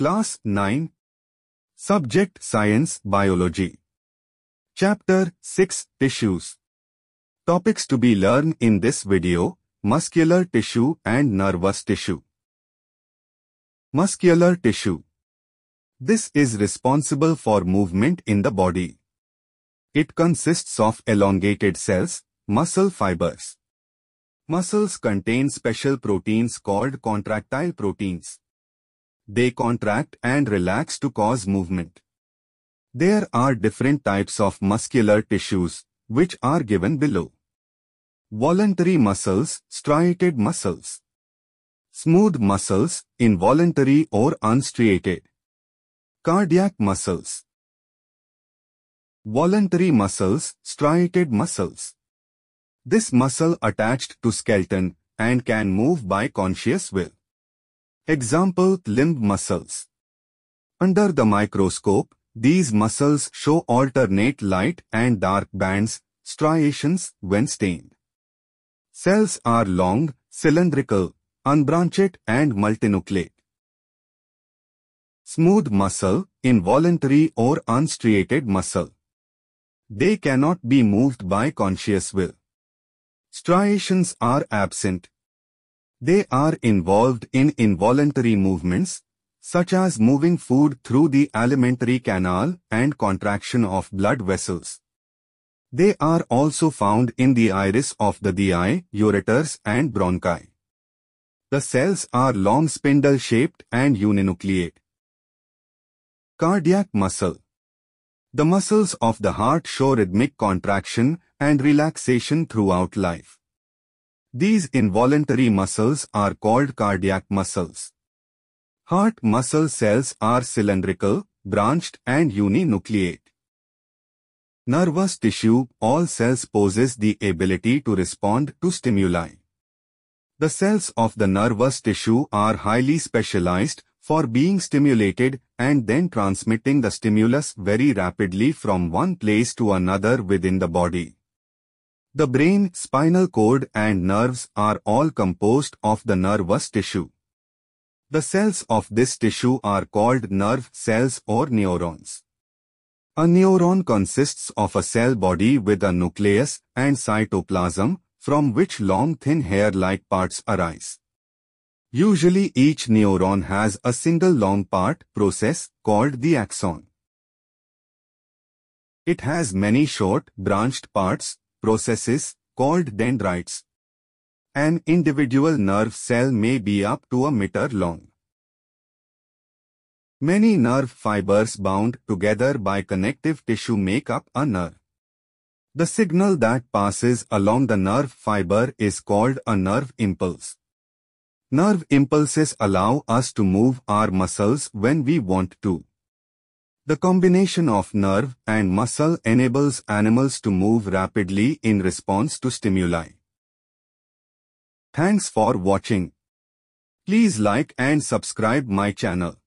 Class 9 Subject Science Biology Chapter 6 Tissues Topics to be learned in this video Muscular tissue and nervous tissue Muscular tissue This is responsible for movement in the body. It consists of elongated cells, muscle fibers. Muscles contain special proteins called contractile proteins. They contract and relax to cause movement. There are different types of muscular tissues, which are given below. Voluntary muscles, striated muscles. Smooth muscles, involuntary or unstriated. Cardiac muscles. Voluntary muscles, striated muscles. This muscle attached to skeleton and can move by conscious will. Example limb muscles. Under the microscope, these muscles show alternate light and dark bands, striations when stained. Cells are long, cylindrical, unbranched and multinucleate. Smooth muscle, involuntary or unstriated muscle. They cannot be moved by conscious will. Striations are absent. They are involved in involuntary movements, such as moving food through the alimentary canal and contraction of blood vessels. They are also found in the iris of the eye, ureters and bronchi. The cells are long spindle-shaped and uninucleate. Cardiac muscle The muscles of the heart show rhythmic contraction and relaxation throughout life. These involuntary muscles are called cardiac muscles. Heart muscle cells are cylindrical, branched and uninucleate. Nervous tissue, all cells possess the ability to respond to stimuli. The cells of the nervous tissue are highly specialized for being stimulated and then transmitting the stimulus very rapidly from one place to another within the body. The brain, spinal cord and nerves are all composed of the nervous tissue. The cells of this tissue are called nerve cells or neurons. A neuron consists of a cell body with a nucleus and cytoplasm from which long thin hair-like parts arise. Usually each neuron has a single long part process called the axon. It has many short branched parts processes called dendrites. An individual nerve cell may be up to a meter long. Many nerve fibers bound together by connective tissue make up a nerve. The signal that passes along the nerve fiber is called a nerve impulse. Nerve impulses allow us to move our muscles when we want to. The combination of nerve and muscle enables animals to move rapidly in response to stimuli. Thanks for watching. Please like and subscribe my channel.